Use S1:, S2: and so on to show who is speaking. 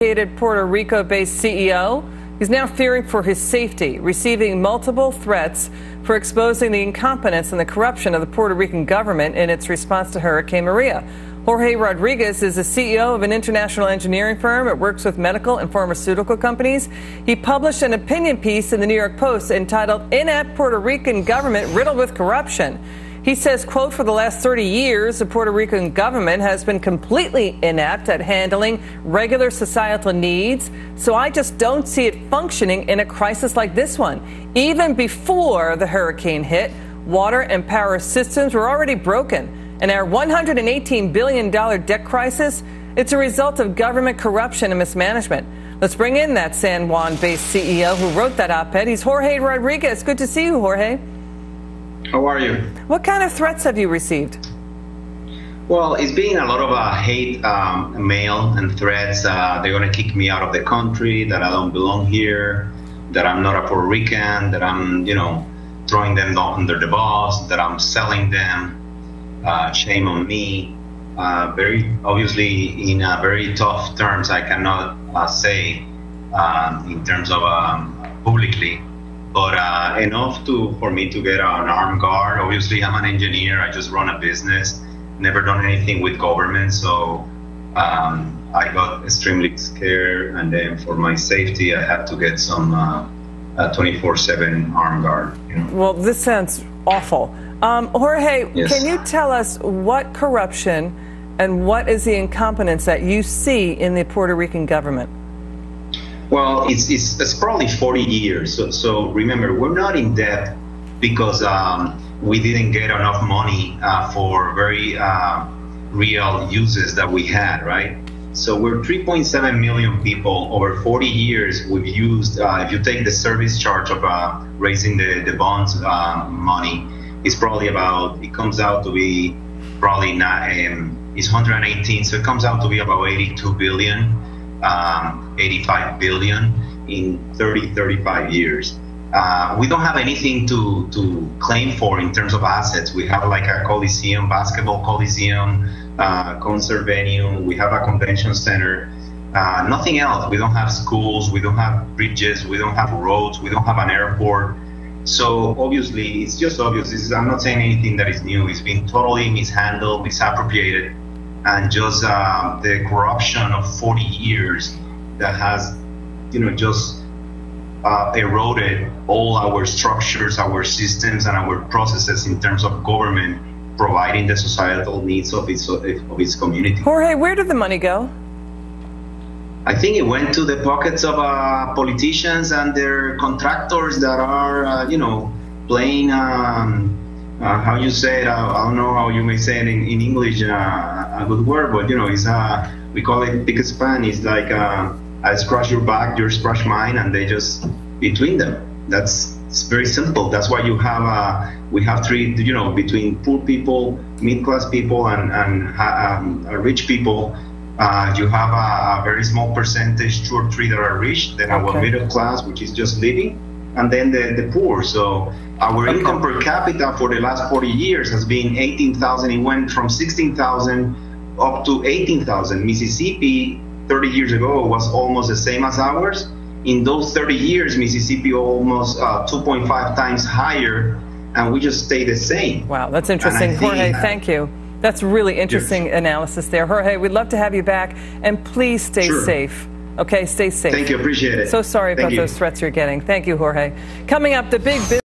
S1: Puerto Rico based CEO. He's now fearing for his safety, receiving multiple threats for exposing the incompetence and the corruption of the Puerto Rican government in its response to Hurricane Maria. Jorge Rodriguez is the CEO of an international engineering firm. It works with medical and pharmaceutical companies. He published an opinion piece in the New York Post entitled Inept Puerto Rican Government Riddled with Corruption. He says, quote, for the last 30 years, the Puerto Rican government has been completely inept at handling regular societal needs. So I just don't see it functioning in a crisis like this one. Even before the hurricane hit, water and power systems were already broken. And our $118 billion debt crisis, it's a result of government corruption and mismanagement. Let's bring in that San Juan based CEO who wrote that op ed. He's Jorge Rodriguez. Good to see you, Jorge.
S2: How are you?
S1: What kind of threats have you received?
S2: Well, it's been a lot of uh, hate um, mail and threats. Uh, they're going to kick me out of the country, that I don't belong here, that I'm not a Puerto Rican, that I'm, you know, throwing them under the bus, that I'm selling them. Uh, shame on me. Uh, very obviously, in very tough terms, I cannot uh, say um, in terms of um, publicly but uh, enough to for me to get an armed guard. Obviously, I'm an engineer. I just run a business. Never done anything with government, so um, I got extremely scared. And then for my safety, I had to get some 24/7 uh, armed guard.
S1: You know? Well, this sounds awful. Um, Jorge,
S2: yes.
S1: can you tell us what corruption and what is the incompetence that you see in the Puerto Rican government?
S2: Well, it's, it's, it's probably 40 years. So, so remember, we're not in debt because um, we didn't get enough money uh, for very uh, real uses that we had, right? So we're 3.7 million people over 40 years. We've used, uh, if you take the service charge of uh, raising the, the bonds uh, money, it's probably about, it comes out to be probably not, um, it's 118. So it comes out to be about 82 billion um, 85 billion in 30, 35 years. Uh, we don't have anything to, to claim for in terms of assets. We have like a coliseum, basketball coliseum, uh, concert venue. We have a convention center. Uh, nothing else. We don't have schools. We don't have bridges. We don't have roads. We don't have an airport. So obviously, it's just obvious. Is, I'm not saying anything that is new. It's been totally mishandled, misappropriated and just uh, the corruption of 40 years that has, you know, just uh, eroded all our structures, our systems, and our processes in terms of government providing the societal needs of its of its community.
S1: Jorge, where did the money go?
S2: I think it went to the pockets of uh, politicians and their contractors that are, uh, you know, playing. Um, uh, how you say it, uh, I don't know how you may say it in, in English, uh, a good word, but you know, it's uh, we call it pick span. It's like uh, I scratch your back, you scratch mine, and they just between them. That's it's very simple. That's why you have uh, we have three, you know, between poor people, mid class people, and and um, rich people. Uh, you have a, a, very small percentage, two or three that are rich, then okay. our middle class, which is just living, and then the, the poor. So our okay. income per capita for the last 40 years has been 18,000. It went from 16,000 up to 18,000. Mississippi 30 years ago was almost the same as ours. In those 30 years, Mississippi almost uh, 2.5 times higher, and we just stay the same.
S1: Wow, that's interesting. Jorge, thank you. That's really interesting yes. analysis there. Jorge, we'd love to have you back, and please stay
S2: sure.
S1: safe. Okay, stay safe.
S2: Thank you. Appreciate it.
S1: So sorry
S2: Thank
S1: about
S2: you.
S1: those threats you're getting. Thank you, Jorge. Coming up, the big